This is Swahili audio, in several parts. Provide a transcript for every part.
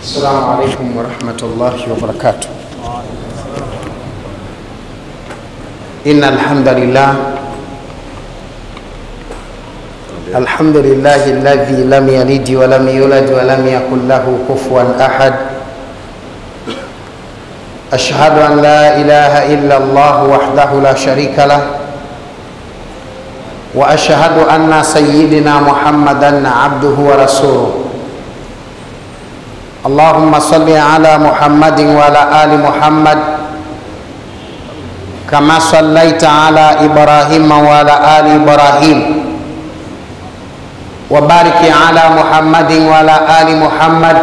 السلام عليكم ورحمة الله وبركاته. إن الحمد لله الحمد لله الذي لم يلد ولم يولد ولم يكن له كفوا أحد. أشهد أن لا إله إلا الله وحده لا شريك له وأشهد أن سيدنا محمدا عبده ورسوله. اللهم صل على محمد وعلى آل محمد كما صليت على إبراهيم وعلى آل إبراهيم وبارك على محمد وعلى آل محمد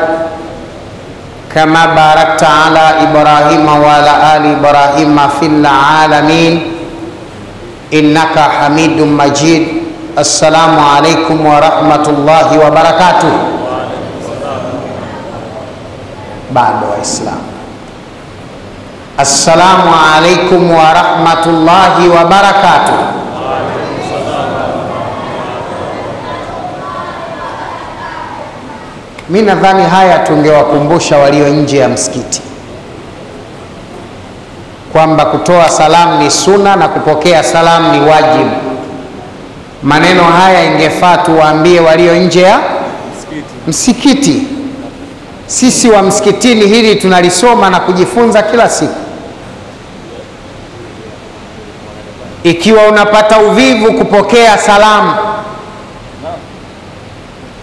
كما باركت على إبراهيم وعلى آل إبراهيم في العالمين إنك حميد مجيد. السلام عليكم ورحمة الله وبركاته. Bado Waislamu. Assalamu alaikum warahmatullahi wabarakatuh. Mi nadhani haya tungewakumbusha walio nje ya msikiti kwamba kutoa salamu ni suna na kupokea salamu ni wajibu. Maneno haya ingefaa tuwaambie walio nje ya msikiti. Sisi wa msikitini hili tunalisoma na kujifunza kila siku. Ikiwa unapata uvivu kupokea salamu,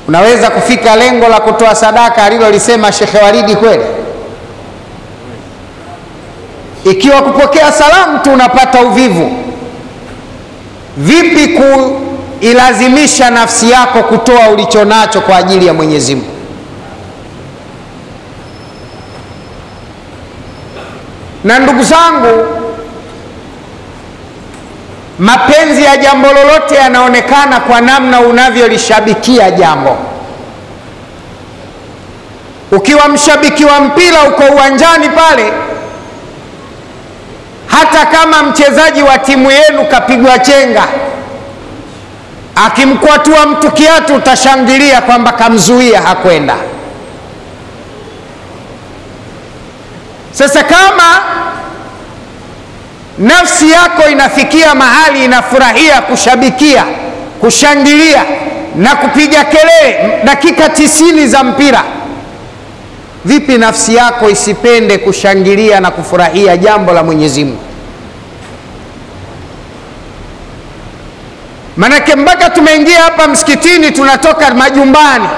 unaweza kufika lengo la kutoa sadaka alilolisema Shekhe Walidi kweli? Ikiwa kupokea salamu tu unapata uvivu, vipi kuilazimisha nafsi yako kutoa ulichonacho kwa ajili ya Mwenyezi Mungu? Na ndugu zangu, mapenzi ya jambo lolote yanaonekana kwa namna unavyolishabikia jambo. Ukiwa mshabiki wa mpira, uko uwanjani pale, hata kama mchezaji wa timu yenu kapigwa chenga, akimkwatua mtu kiatu, utashangilia kwamba kamzuia, hakwenda. Sasa kama nafsi yako inafikia mahali inafurahia kushabikia, kushangilia na kupiga kelele dakika tisini za mpira, vipi nafsi yako isipende kushangilia na kufurahia jambo la Mwenyezi Mungu? Manake mpaka tumeingia hapa msikitini, tunatoka majumbani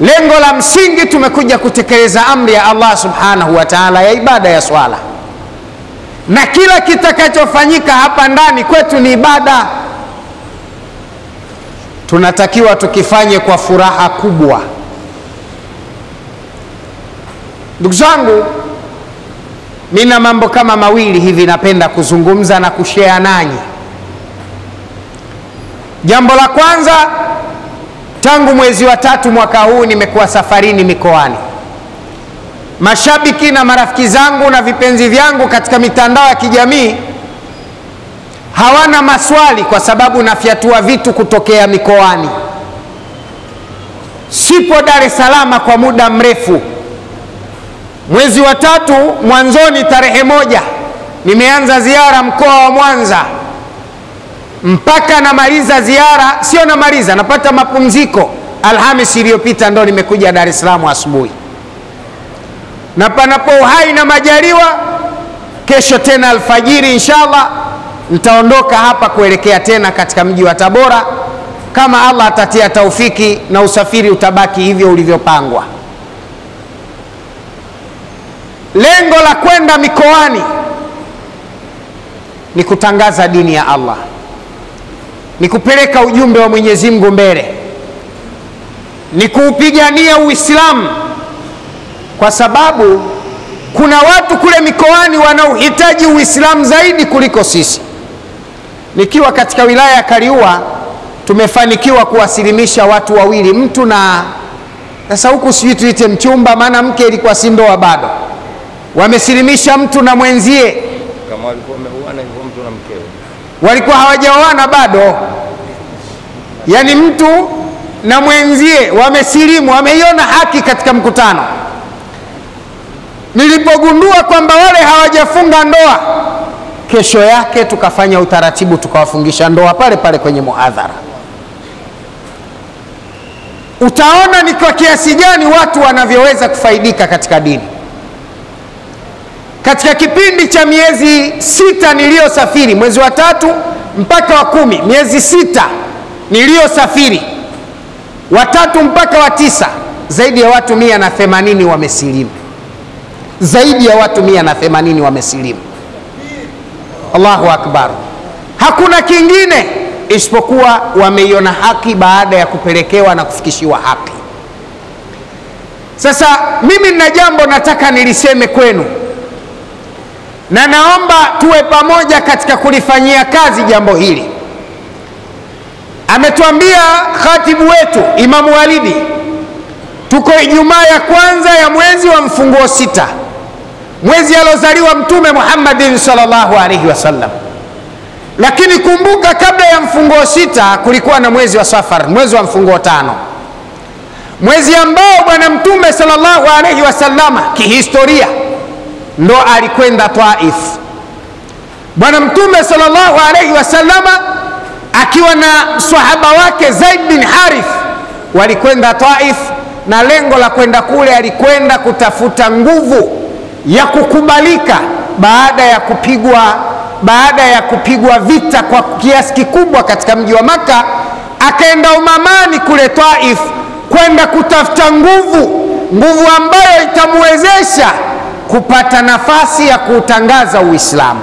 lengo la msingi tumekuja kutekeleza amri ya Allah subhanahu wa ta'ala ya ibada ya swala, na kila kitakachofanyika hapa ndani kwetu ni ibada. Tunatakiwa tukifanye kwa furaha kubwa. Ndugu zangu, nina mambo kama mawili hivi napenda kuzungumza na kushea nanyi. Jambo la kwanza Tangu mwezi wa tatu mwaka huu nimekuwa safarini mikoani. Mashabiki na marafiki zangu na vipenzi vyangu katika mitandao ya kijamii hawana maswali, kwa sababu nafyatua vitu kutokea mikoani. Sipo Dar es Salaam kwa muda mrefu. Mwezi wa tatu mwanzoni, tarehe moja, nimeanza ziara mkoa wa Mwanza mpaka namaliza ziara, sio namaliza, napata mapumziko. Alhamis iliyopita ndo nimekuja Dar es Salaam asubuhi, na panapo uhai na majaliwa, kesho tena alfajiri, inshallah nitaondoka hapa kuelekea tena katika mji wa Tabora, kama Allah atatia taufiki na usafiri utabaki hivyo ulivyopangwa. Lengo la kwenda mikoani ni kutangaza dini ya Allah ni kupeleka ujumbe wa Mwenyezi Mungu mbele, ni kuupigania Uislamu, kwa sababu kuna watu kule mikoani wanaohitaji Uislamu zaidi kuliko sisi. Nikiwa katika wilaya ya Kaliua tumefanikiwa kuwasilimisha watu wawili, mtu na sasa huku sijui tuite mchumba, maana mke ilikuwa si ndoa bado, wamesilimisha mtu na mwenzie. Kama walikuwa wameuana hivyo mtu na mkewe walikuwa hawajaoana bado, yaani mtu na mwenzie wamesilimu, wameiona haki katika mkutano, Nilipogundua kwamba wale hawajafunga ndoa, kesho yake tukafanya utaratibu, tukawafungisha ndoa pale pale kwenye muhadhara. Utaona ni kwa kiasi gani watu wanavyoweza kufaidika katika dini. Katika kipindi cha miezi sita niliyosafiri, mwezi wa tatu mpaka wa kumi, miezi sita niliyosafiri, watatu mpaka wa tisa, zaidi ya watu mia na themanini wamesilimu, zaidi ya watu mia na themanini wamesilimu. Allahu akbar! Hakuna kingine isipokuwa wameiona haki baada ya kupelekewa na kufikishiwa haki. Sasa mimi nina jambo nataka niliseme kwenu, na naomba tuwe pamoja katika kulifanyia kazi jambo hili. Ametuambia khatibu wetu Imamu Walidi, tuko Ijumaa ya kwanza ya mwezi wa mfunguo sita, mwezi alozaliwa Mtume Muhammadin sallallahu alaihi wasallam lakini kumbuka, kabla ya mfunguo sita kulikuwa na mwezi wa Safar, mwezi wa mfunguo tano, mwezi ambao Bwana Mtume sallallahu alaihi wasallama kihistoria ndo alikwenda Taif. Bwana Mtume sallallahu alaihi wasallama akiwa na sahaba wake Zaid bin Harith walikwenda Taif, na lengo la kwenda kule, alikwenda kutafuta nguvu ya kukubalika baada ya kupigwa baada ya kupigwa vita kwa kiasi kikubwa katika mji wa Makka, akaenda umamani kule Taif kwenda kutafuta nguvu, nguvu ambayo itamwezesha kupata nafasi ya kuutangaza Uislamu.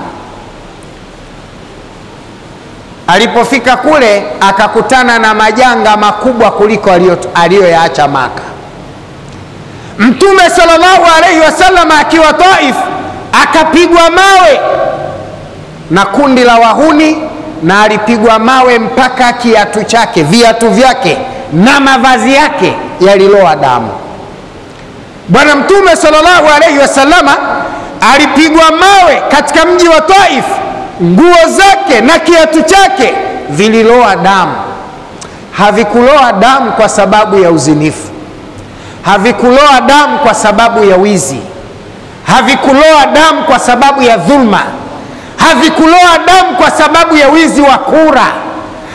Alipofika kule akakutana na majanga makubwa kuliko aliyoyaacha Maka. Mtume sallallahu alaihi wasallam akiwa Taif akapigwa mawe na kundi la wahuni na alipigwa mawe mpaka kiatu chake, viatu vyake na mavazi yake yaliloa damu. Bwana Mtume sallallahu alaihi wasallama alipigwa mawe katika mji wa Taif, nguo zake na kiatu chake vililoa damu. Havikuloa damu kwa sababu ya uzinifu, havikuloa damu kwa sababu ya wizi, havikuloa damu kwa sababu ya dhulma. Havikuloa damu kwa sababu ya wizi wa kura,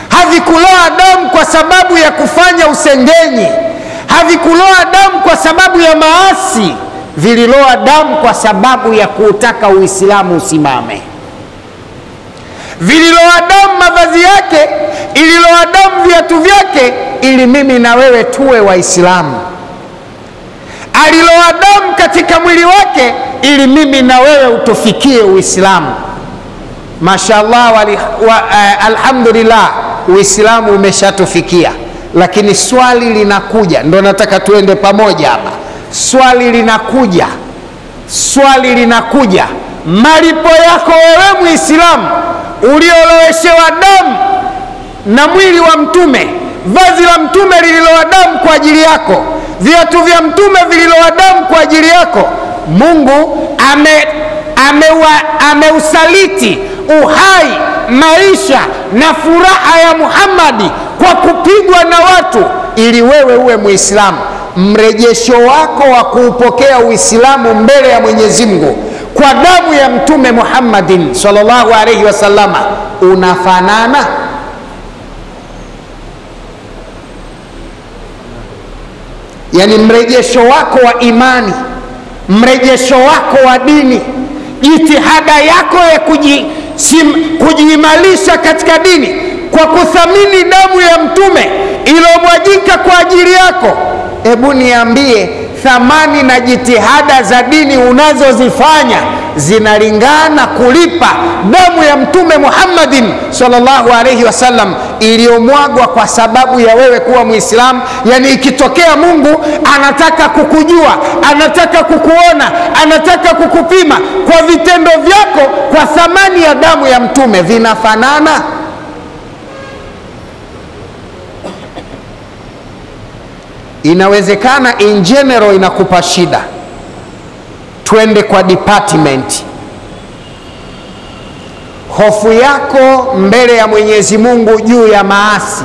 havikuloa damu kwa sababu ya kufanya usengenyi, havikuloa damu kwa sababu ya maasi, vililoa damu kwa sababu ya kuutaka Uislamu usimame. Vililoa damu mavazi yake, ililoa damu viatu vyake, ili mimi na wewe tuwe Waislamu. Aliloa damu katika mwili wake, ili mimi na wewe utufikie Uislamu. Mashallah uh, alhamdulillah Uislamu umeshatufikia, lakini swali linakuja, ndo nataka tuende pamoja hapa. Swali linakuja, swali linakuja, malipo yako wewe Muislamu ulioloweshewa damu na mwili wa Mtume, vazi la Mtume lililowa damu kwa ajili yako, viatu vya Mtume vililowa damu kwa ajili yako, Mungu ame ameusaliti ame uhai, maisha na furaha ya Muhammadi kwa kupigwa na watu, ili wewe uwe Muislamu. Mrejesho wako wa kuupokea Uislamu mbele ya Mwenyezi Mungu kwa damu ya Mtume Muhammadin sallallahu alaihi wasallama unafanana? Yani mrejesho wako wa imani, mrejesho wako wa dini jitihada yako ya kujiimarisha katika dini kwa kuthamini damu ya mtume iliyomwajika kwa ajili yako. Hebu niambie, thamani na jitihada za dini unazozifanya zinalingana kulipa damu ya mtume Muhammadin sallallahu alaihi wasallam iliyomwagwa kwa sababu ya wewe kuwa Muislamu? Yani ikitokea Mungu anataka kukujua, anataka kukuona, anataka kukupima kwa vitendo vyako, kwa thamani ya damu ya mtume, vinafanana? Inawezekana in general inakupa shida. Twende kwa department. Hofu yako mbele ya Mwenyezi Mungu juu ya maasi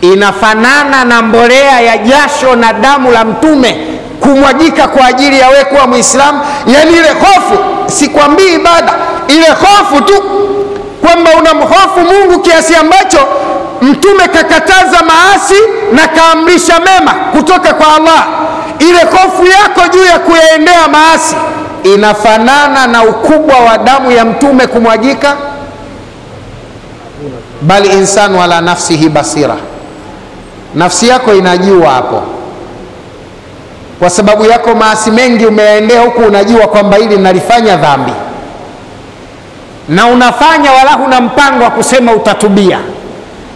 inafanana na mbolea ya jasho na damu la mtume kumwagika kwa ajili ya wewe kuwa Muislamu. Yani ile hofu, sikwambii ibada, ile hofu tu kwamba unamhofu Mungu kiasi ambacho Mtume kakataza maasi na kaamrisha mema kutoka kwa Allah. Ile hofu yako juu ya kuyaendea maasi inafanana na ukubwa wa damu ya Mtume kumwagika? Bali insanu ala nafsihi basira, nafsi yako inajua hapo kwa sababu yako maasi mengi umeyaendea huku, unajua kwamba hili nalifanya dhambi, na unafanya wala huna mpango wa kusema utatubia,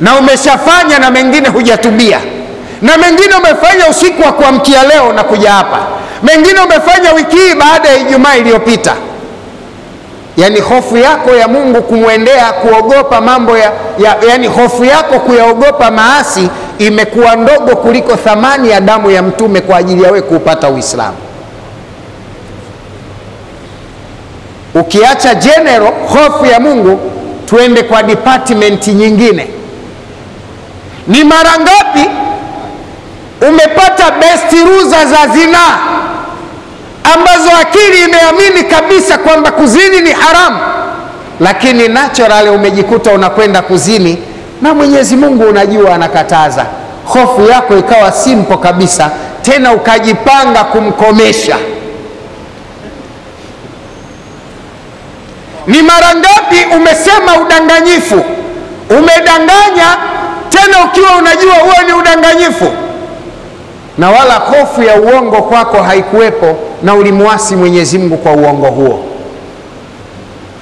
na umeshafanya na mengine hujatubia, na mengine umefanya usiku wa kuamkia leo na kuja hapa, mengine umefanya wiki hii baada ya Ijumaa iliyopita. yaani hofu yako ya Mungu kumwendea, kuogopa mambo ya, ya yani hofu yako kuyaogopa maasi imekuwa ndogo kuliko thamani ya damu ya mtume kwa ajili ya wewe kuupata Uislamu. Ukiacha general hofu ya Mungu, tuende kwa department nyingine. Ni mara ngapi umepata besti ruza za zinaa ambazo akili imeamini kabisa kwamba kuzini ni haramu, lakini natural umejikuta unakwenda kuzini na Mwenyezi Mungu unajua anakataza. Hofu yako ikawa simpo kabisa, tena ukajipanga kumkomesha. Ni mara ngapi umesema udanganyifu, umedanganya tena ukiwa unajua huo ni udanganyifu, na wala hofu ya uongo kwako haikuwepo, na ulimwasi Mwenyezi Mungu kwa uongo huo,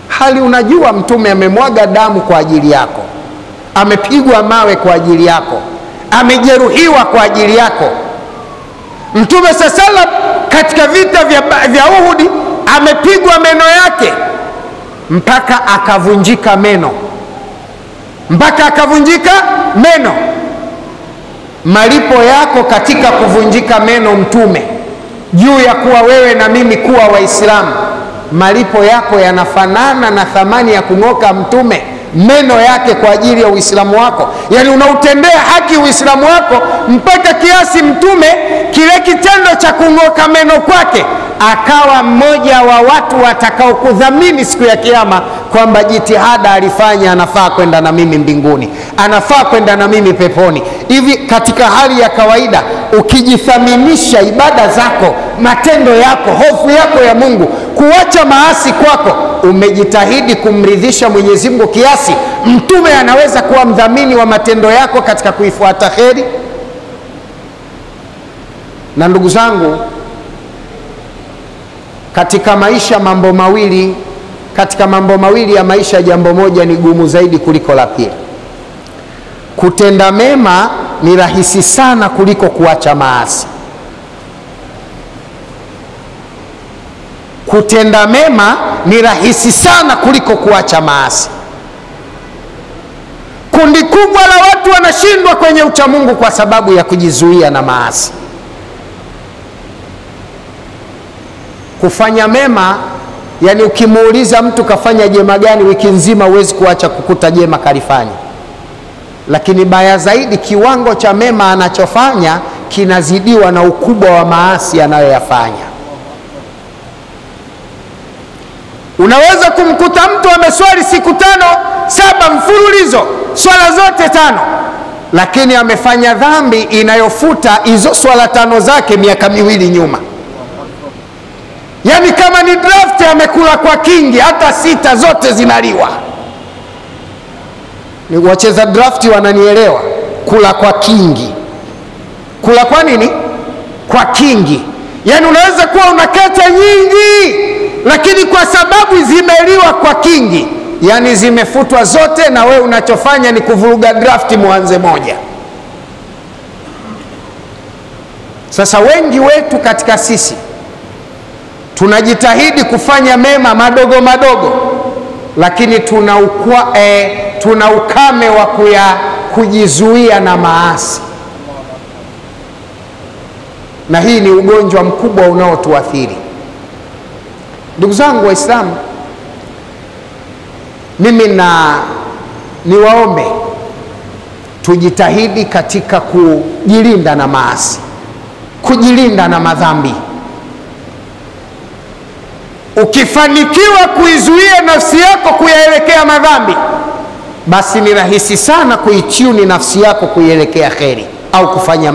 hali unajua Mtume amemwaga damu kwa ajili yako amepigwa mawe kwa ajili yako, amejeruhiwa kwa ajili yako. Mtume saa salam katika vita vya, vya Uhudi amepigwa meno yake mpaka akavunjika meno, mpaka akavunjika meno. Malipo yako katika kuvunjika meno, Mtume, juu ya kuwa wewe na mimi kuwa Waislamu, malipo yako yanafanana na thamani ya kung'oka Mtume meno yake kwa ajili ya Uislamu wako. Yani unautendea haki Uislamu wako mpaka kiasi Mtume kile kitendo cha kung'oka meno kwake akawa mmoja wa watu watakaokudhamini siku ya Kiyama kwamba jitihada alifanya, anafaa kwenda na mimi mbinguni, anafaa kwenda na mimi peponi. Hivi katika hali ya kawaida, ukijithaminisha ibada zako, matendo yako, hofu yako ya Mungu, kuacha maasi kwako, umejitahidi kumridhisha Mwenyezi Mungu kiasi Mtume anaweza kuwa mdhamini wa matendo yako katika kuifuata kheri. Na ndugu zangu, katika maisha mambo mawili, katika mambo mawili ya maisha, jambo moja ni gumu zaidi kuliko la pili. Kutenda mema ni rahisi sana kuliko kuacha maasi. Kutenda mema ni rahisi sana kuliko kuacha maasi. Kundi kubwa la watu wanashindwa kwenye uchamungu kwa sababu ya kujizuia na maasi. Kufanya mema, yani ukimuuliza mtu kafanya jema gani wiki nzima, huwezi kuacha kukuta jema kalifanya. Lakini baya zaidi, kiwango cha mema anachofanya kinazidiwa na ukubwa wa maasi anayoyafanya. Unaweza kumkuta mtu ameswali siku tano saba mfululizo, swala zote tano, lakini amefanya dhambi inayofuta hizo swala tano zake miaka miwili nyuma. Yaani kama ni draft amekula kwa kingi, hata sita zote zinaliwa. Ni wacheza drafti wananielewa, kula kwa kingi. Kula kwa nini? Kwa kingi. Yaani unaweza kuwa una kete nyingi, lakini kwa sababu zimeliwa kwa kingi, yaani zimefutwa zote, na wewe unachofanya ni kuvuruga drafti, mwanze moja. Sasa wengi wetu katika sisi tunajitahidi kufanya mema madogo madogo, lakini tuna, ukwa, eh, tuna ukame wa kuya kujizuia na maasi, na hii ni ugonjwa mkubwa unaotuathiri. Ndugu zangu Waislamu, mimi na niwaombe tujitahidi katika kujilinda na maasi. kujilinda na madhambi. Ukifanikiwa kuizuia nafsi yako kuyaelekea madhambi, basi ni rahisi sana kuichuni nafsi yako kuielekea kheri au kufanya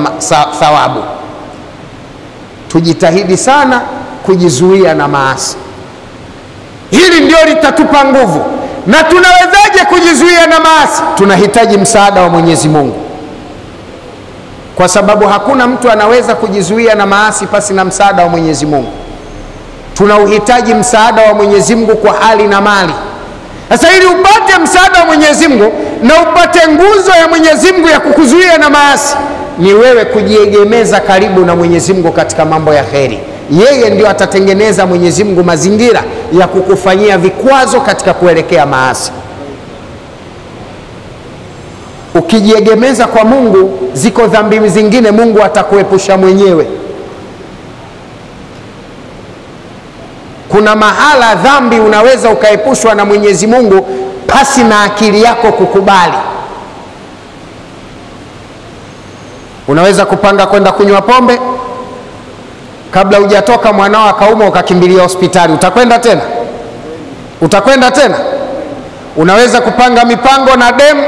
thawabu. Tujitahidi sana kujizuia na maasi, hili ndio litatupa nguvu. Na tunawezaje kujizuia na maasi? Tunahitaji msaada wa Mwenyezi Mungu, kwa sababu hakuna mtu anaweza kujizuia na maasi pasi na msaada wa Mwenyezi Mungu. Tunauhitaji msaada wa Mwenyezi Mungu kwa hali na mali. Sasa ili upate msaada wa Mwenyezi Mungu na upate nguzo ya Mwenyezi Mungu ya kukuzuia na maasi, ni wewe kujiegemeza karibu na Mwenyezi Mungu katika mambo ya kheri. Yeye ndio atatengeneza Mwenyezi Mungu mazingira ya kukufanyia vikwazo katika kuelekea maasi. Ukijiegemeza kwa Mungu, ziko dhambi zingine Mungu atakuepusha mwenyewe. Kuna mahala dhambi unaweza ukaepushwa na Mwenyezi Mungu pasi na akili yako kukubali. Unaweza kupanga kwenda kunywa pombe, kabla hujatoka mwanao akaumwa, ukakimbilia hospitali, utakwenda tena? Utakwenda tena? Unaweza kupanga mipango na demu,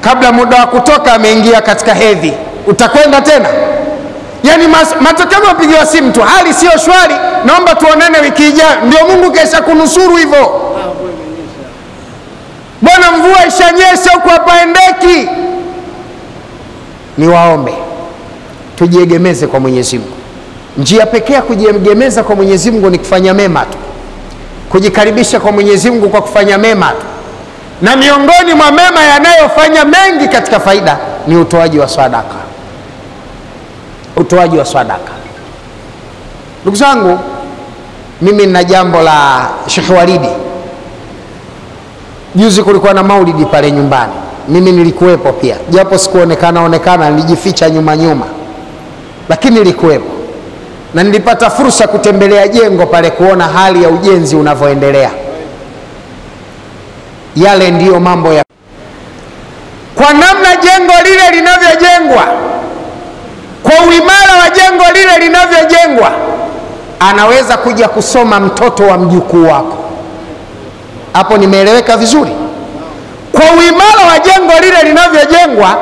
kabla muda wa kutoka ameingia katika hedhi, utakwenda tena? Yaani matokeo mapigiwa simu tu, hali sio shwari, naomba tuonane wiki ijayo. Ndio Mungu kesha kunusuru hivyo. Bwana, mvua ishanyesha huku hapaendeki. Niwaombe. Tujiegemeze kwa Mwenyezi Mungu. Njia pekee ya kujiegemeza kwa Mwenyezi Mungu ni kufanya mema tu, kujikaribisha kwa Mwenyezi Mungu kwa kufanya mema tu, na miongoni mwa mema yanayofanya mengi katika faida ni utoaji wa sadaka utoaji wa sadaka. Ndugu zangu, mimi nina jambo la Sheikh Waridi. Juzi kulikuwa na maulidi pale nyumbani, mimi nilikuwepo pia, japo sikuonekana onekana, nilijificha nyuma nyuma, lakini nilikuwepo na nilipata fursa kutembelea jengo pale, kuona hali ya ujenzi unavyoendelea. Yale ndiyo mambo ya kwa namna jengo lile linavyojengwa kwa uimara wa jengo lile linavyojengwa, anaweza kuja kusoma mtoto wa mjukuu wako. Hapo nimeeleweka vizuri? Kwa uimara wa jengo lile linavyojengwa,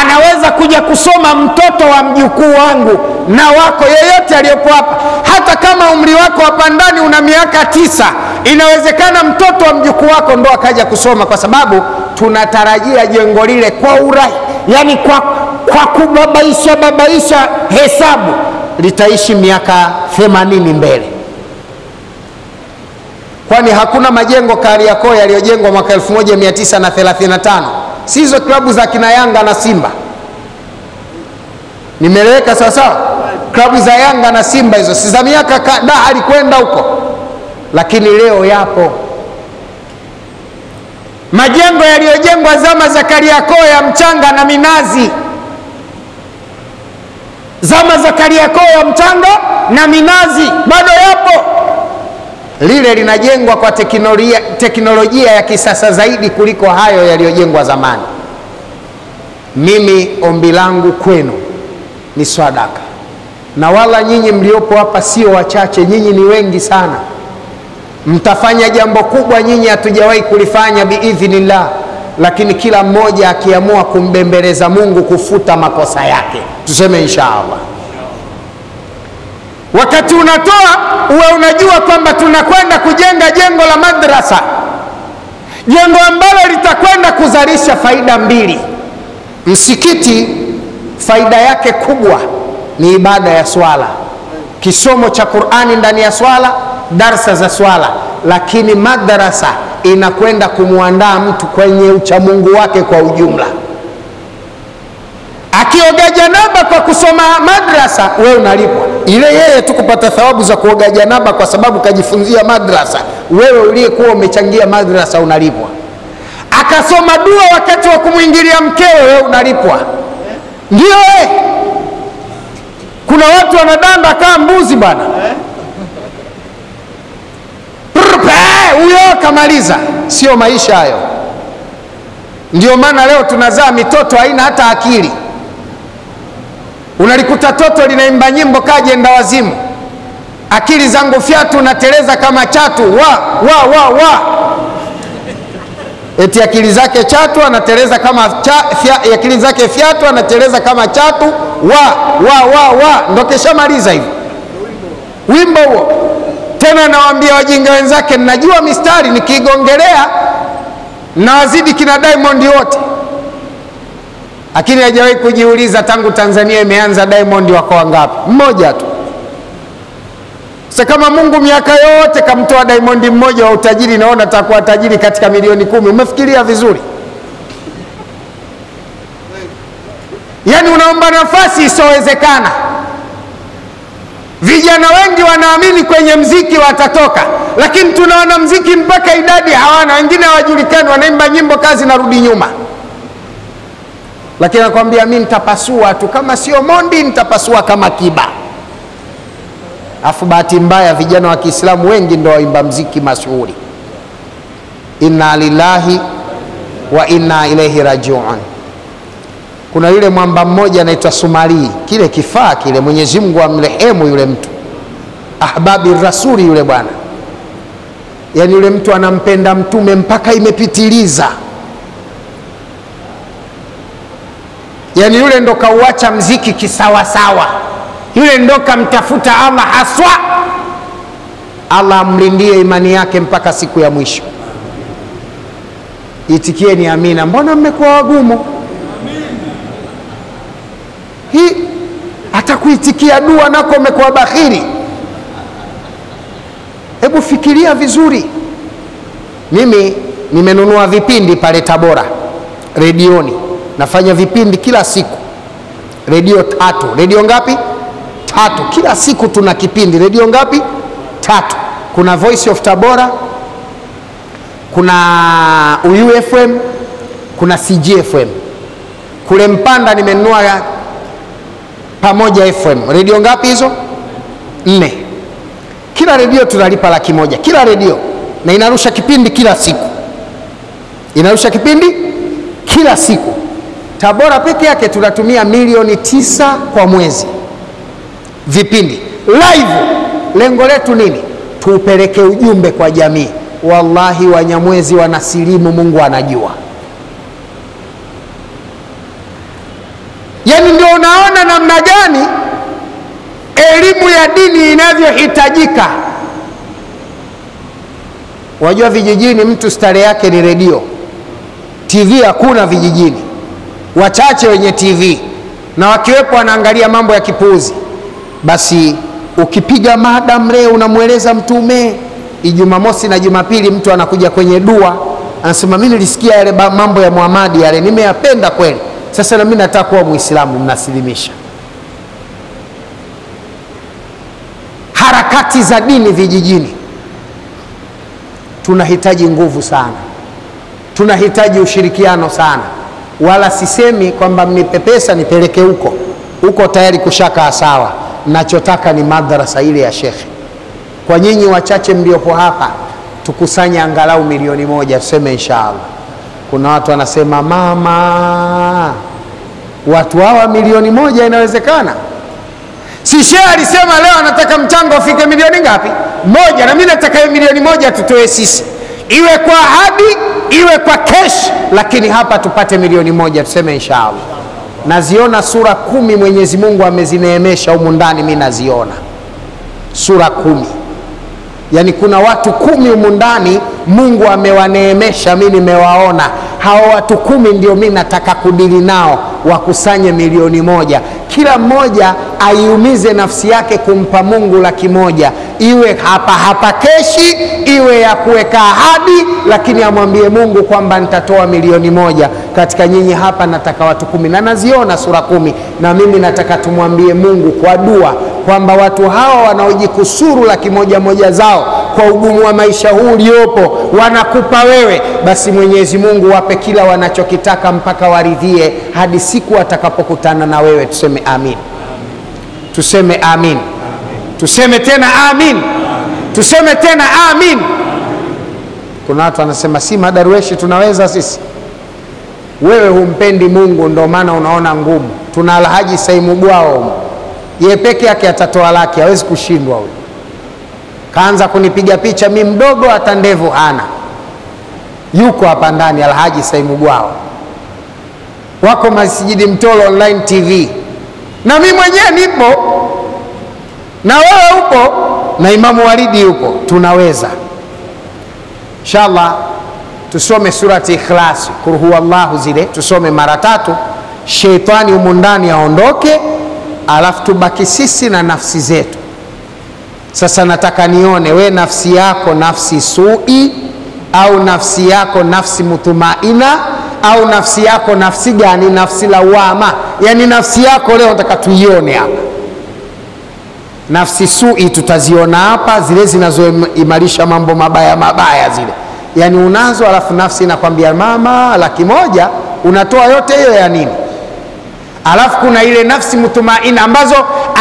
anaweza kuja kusoma mtoto wa mjukuu wangu na wako, yeyote aliyopo hapa. Hata kama umri wako hapa ndani una miaka tisa, inawezekana mtoto wa mjukuu wako ndo akaja kusoma, kwa sababu tunatarajia jengo lile kwa urahi, yani kwa kwa kubabaisha babaisha hesabu litaishi miaka themanini mbele, kwani hakuna majengo Kariakoo yaliyojengwa mwaka 1935 si hizo klabu za kina Yanga na Simba. Nimeleweka sawa sawa? Klabu za Yanga na Simba hizo. Si za miaka kadhaa alikwenda huko, lakini leo yapo. Majengo yaliyojengwa zama za Kariakoo ya mchanga na minazi zama za Kariakoo ya mchanga na minazi bado yapo. Lile linajengwa kwa teknolojia, teknolojia ya kisasa zaidi kuliko hayo yaliyojengwa zamani. Mimi ombi langu kwenu ni swadaka, na wala nyinyi mliopo hapa sio wachache, nyinyi ni wengi sana. Mtafanya jambo kubwa, nyinyi hatujawahi kulifanya biidhnillah lakini kila mmoja akiamua kumbembeleza Mungu kufuta makosa yake, tuseme inshaallah. Wakati unatoa uwe unajua kwamba tunakwenda kujenga jengo la madrasa, jengo ambalo litakwenda kuzalisha faida mbili. Msikiti faida yake kubwa ni ibada ya swala, kisomo cha Qur'ani ndani ya swala, darsa za swala, lakini madrasa inakwenda kumwandaa mtu kwenye uchamungu wake kwa ujumla. Akioga janaba kwa kusoma madrasa, wewe unalipwa ile yeye tu kupata thawabu za kuoga janaba kwa sababu kajifunzia madrasa. Wewe uliyekuwa umechangia madrasa unalipwa. Akasoma dua wakati wa kumwingilia mkewe, wewe unalipwa. Ndio kuna watu wanadanda kama mbuzi bwana huyo kamaliza. Sio maisha hayo. Ndio maana leo tunazaa mitoto haina hata akili. unalikuta toto linaimba nyimbo kajenda wazimu, akili zangu fyatu nateleza kama chatu wa wa wa wa, eti akili zake chatu anateleza kama cha, fya, akili zake fyatu anateleza kama chatu wa wa wa wa, ndo keshamaliza hivyo wimbo huo. Tena nawaambia wajinga wenzake, najua mistari nikiigongelea nawazidi kina Diamond wote lakini hajawahi kujiuliza tangu Tanzania imeanza Diamond wako wangapi? Mmoja tu. Sasa kama Mungu miaka yote kamtoa Diamond mmoja wa utajiri, naona atakuwa tajiri katika milioni kumi. Umefikiria vizuri? Yaani unaomba nafasi isiyowezekana. Vijana wengi wanaamini kwenye mziki watatoka, lakini tunaona mziki mpaka idadi hawana, wengine hawajulikani, wanaimba nyimbo kazi narudi nyuma lakini nakwambia mi nitapasua tu, kama sio Mondi nitapasua kama Kiba. Afu bahati mbaya vijana wa Kiislamu wengi ndo waimba mziki mashuhuri. Inna lillahi wa inna ilaihi rajiun. Kuna yule mwamba mmoja anaitwa Sumari, kile kifaa kile, Mwenyezi Mungu amrehemu yule mtu, ahbabi rasuli yule bwana, yaani yule mtu anampenda mtume mpaka imepitiliza yaani yule ndo kauacha mziki kisawasawa, yule ndo kamtafuta Allah haswa. Allah amlindie imani yake mpaka siku ya mwisho. Itikieni amina. Mbona mmekuwa wagumu? Hii atakuitikia dua nako umekuwa bakhiri. Hebu fikiria vizuri. Mimi nimenunua vipindi pale Tabora redioni nafanya vipindi kila siku, redio tatu. Redio ngapi? Tatu. Kila siku tuna kipindi. Redio ngapi? Tatu. Kuna Voice of Tabora, kuna UUFM, kuna CGFM. Kule Mpanda nimenunua Pamoja FM. Redio ngapi hizo? Nne. Kila redio tunalipa laki moja kila redio, na inarusha kipindi kila siku, inarusha kipindi kila siku. Tabora peke yake tunatumia milioni tisa kwa mwezi vipindi live. Lengo letu nini? Tuupeleke ujumbe kwa jamii. Wallahi, Wanyamwezi wanasilimu, Mungu anajua. Yaani ndio namna gani elimu ya dini inavyohitajika. Wajua vijijini mtu stare yake ni redio, TV hakuna vijijini wachache wenye TV na wakiwepo wanaangalia mambo ya kipuuzi. Basi ukipiga mada mree, unamweleza Mtume Ijumamosi na Jumapili, mtu anakuja kwenye dua anasema, mimi nilisikia yale mambo ya Muhamadi yale nimeyapenda kweli, sasa nami nataka kuwa Mwislamu, Mnasilimisha harakati za dini vijijini. Tunahitaji nguvu sana, tunahitaji ushirikiano sana wala sisemi kwamba mnipe pesa nipeleke huko huko, tayari kushakaa sawa. Nachotaka ni madrasa ile ya shekhe. Kwa nyinyi wachache mliopo hapa, tukusanye angalau milioni moja, tuseme inshallah. Kuna watu wanasema mama, watu hawa milioni moja inawezekana? Si shehe alisema leo anataka mchango ufike milioni ngapi? Moja. Na mimi nataka hiyo milioni moja tutoe sisi, iwe kwa ahadi iwe kwa kesh, lakini hapa tupate milioni moja, tuseme inshaallah. Naziona sura kumi Mwenyezi Mungu amezineemesha humu ndani, mi naziona sura kumi. yani kuna watu kumi humu ndani Mungu amewaneemesha, mi nimewaona hao watu kumi, ndio mi nataka kudili nao, wakusanye milioni moja, kila mmoja aiumize nafsi yake kumpa Mungu laki moja, iwe hapa hapa keshi, iwe ya kuweka ahadi, lakini amwambie Mungu kwamba nitatoa milioni moja. Katika nyinyi hapa, nataka watu kumi, na naziona sura kumi, na mimi nataka tumwambie Mungu kwa dua kwamba watu hawa wanaojikusuru laki moja moja zao kwa ugumu wa maisha huu uliopo, wanakupa wewe, basi Mwenyezi Mungu wape kila wanachokitaka mpaka waridhie hadi siku watakapokutana na wewe. Tuseme amin, tuseme amin, tuseme tena amin, tuseme tena amin. Kuna watu wanasema si madarueshi tunaweza sisi wewe humpendi Mungu, ndio maana unaona ngumu. Tuna Alhaji Saimu Bwao, yeye peke yake atatoa laki, hawezi kushindwa huyo. Kaanza kunipiga picha, mi mdogo, hata ndevu hana, yuko hapa ndani. Alhaji Saimu gwao. Wako Masjidi Mtolo Online TV, na mi mwenyewe nipo. Na wewe upo? Na Imamu Walidi yupo, tunaweza. Inshallah. Tusome surati Ikhlasi, kul huwallahu zile. Tusome mara tatu, sheitani humu ndani aondoke, alafu tubaki sisi na nafsi zetu. Sasa nataka nione we nafsi yako nafsi sui au nafsi yako nafsi mutumaina au nafsi yako nafsi gani? Nafsi lawama, yani nafsi yako leo nataka tuione hapa nafsi sui tutaziona hapa, zile zinazoimarisha mambo mabaya mabaya zile, yani unazo, alafu nafsi inakwambia mama, laki moja unatoa yote hiyo ya nini? Alafu kuna ile nafsi mutumaina ambazo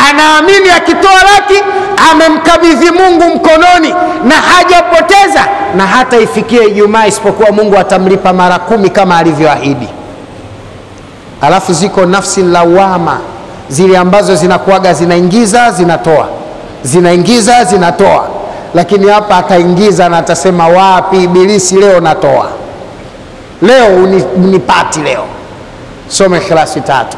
anaamini akitoa laki amemkabidhi Mungu mkononi na hajapoteza, na hata ifikie Ijumaa, isipokuwa Mungu atamlipa mara kumi kama alivyoahidi. Alafu ziko nafsi lawama zile ambazo zinakuaga zinaingiza zinatoa, zinaingiza zinatoa, lakini hapa ataingiza na atasema wapi, Ibilisi, leo natoa, leo unipati leo. Some Ikhlasi tatu.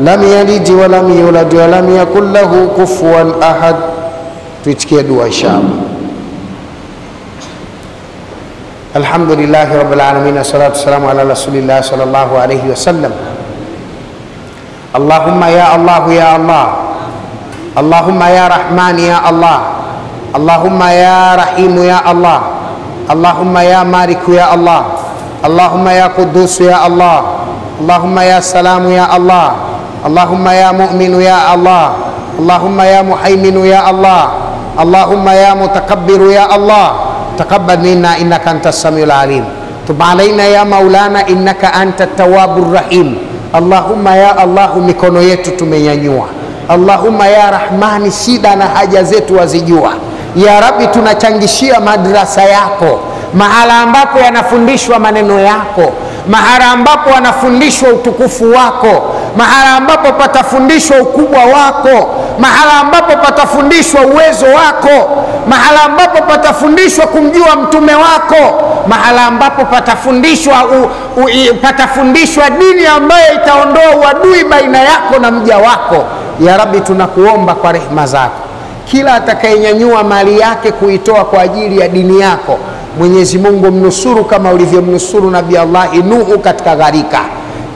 لم يلد ولم يولد ولم يكن له كفوا أحد. تتكي دو الشام الحمد لله رب العالمين والصلاة والسلام على رسول الله صلى الله عليه وسلم. اللهم يا الله يا الله. اللهم يا رحمن يا الله. اللهم يا رحيم يا الله. اللهم يا مالك يا الله. اللهم يا قدوس يا الله. اللهم يا سلام يا الله. Allahumma ya muminu ya Allah. Allahumma ya muhaiminu ya Allah. Allahumma ya mutakabbiru ya Allah. Taqabbal minna innaka antas samiul alim. Tub alaina ya Maulana innaka antat tawwabur rahim. Allahumma ya Allah mikono yetu tumenyanyua. Allahumma ya Rahmani, shida na haja zetu wazijua. Ya Rabbi, tunachangishia madrasa yako, mahala ambapo yanafundishwa maneno yako, mahala ambapo wanafundishwa utukufu wako, mahala ambapo patafundishwa ukubwa wako, mahala ambapo patafundishwa uwezo wako, mahala ambapo patafundishwa kumjua mtume wako, mahala ambapo patafundishwa u, u, patafundishwa dini ambayo itaondoa uadui baina yako na mja wako. Ya Rabbi, tunakuomba kwa rehema zako, kila atakayenyanyua mali yake kuitoa kwa ajili ya dini yako, Mwenyezi Mungu mnusuru kama ulivyomnusuru Nabii Allahi Nuhu katika gharika,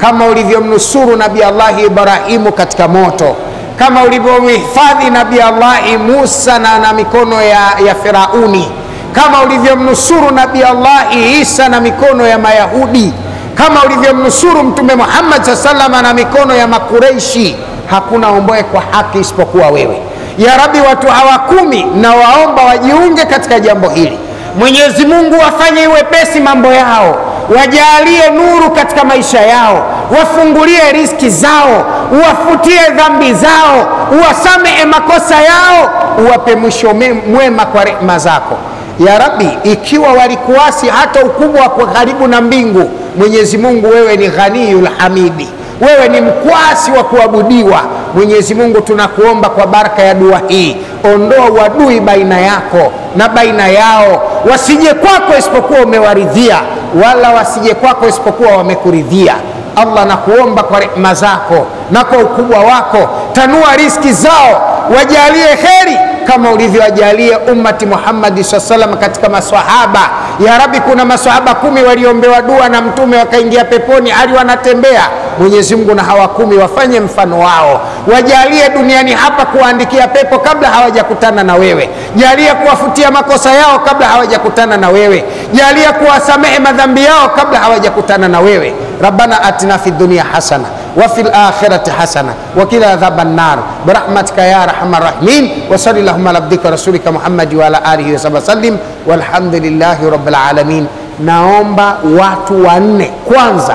kama ulivyomnusuru Nabii Allahi Ibrahimu katika moto, kama ulivyomhifadhi Nabii Allahi Musa na, na mikono ya, ya Firauni, kama ulivyomnusuru Nabii Allahi Isa na mikono ya Mayahudi, kama ulivyomnusuru Mtume Muhammad saa salama na mikono ya Makureishi. Hakuna omboe kwa haki isipokuwa wewe. Ya Rabbi, watu hawa kumi na waomba wajiunge katika jambo hili. Mwenyezi Mungu wafanye iwepesi mambo yao, wajalie nuru katika maisha yao, wafungulie riski zao, uwafutie dhambi zao, uwasamehe makosa yao, uwape mwisho mwema kwa rehema zako. Ya Rabbi, ikiwa walikuasi hata ukubwa wa karibu na mbingu, Mwenyezi Mungu wewe ni ghaniyul hamidi. Wewe ni mkwasi wa kuabudiwa. Mwenyezi Mungu, tunakuomba kwa baraka ya dua hii, ondoa uadui baina yako na baina yao, wasije kwako isipokuwa umewaridhia, wala wasije kwako isipokuwa wamekuridhia. Allah, nakuomba kwa rehema zako na kwa ukubwa wako, tanua riski zao, wajalie heri kama ulivyowajalia ummati Muhammadi saa salam katika maswahaba. Ya Rabbi, kuna maswahaba kumi waliombewa dua na Mtume wakaingia peponi hali wanatembea. Mwenyezi Mungu, na hawa kumi wafanye mfano wao, wajalie duniani hapa kuwaandikia pepo kabla hawajakutana na wewe, jalia kuwafutia makosa yao kabla hawajakutana na wewe, jalia kuwasamehe madhambi yao kabla hawajakutana na wewe. Rabbana atina fi dunia hasana wa fil akhirati hasana wa qina adhaban nar. Birahmatika ya arhamar rahimin. Wa sallallahu ala abdika rasulika Muhammad wa ala alihi wa sallim. Walhamdulillahi rabbil alamin. Naomba watu wanne kwanza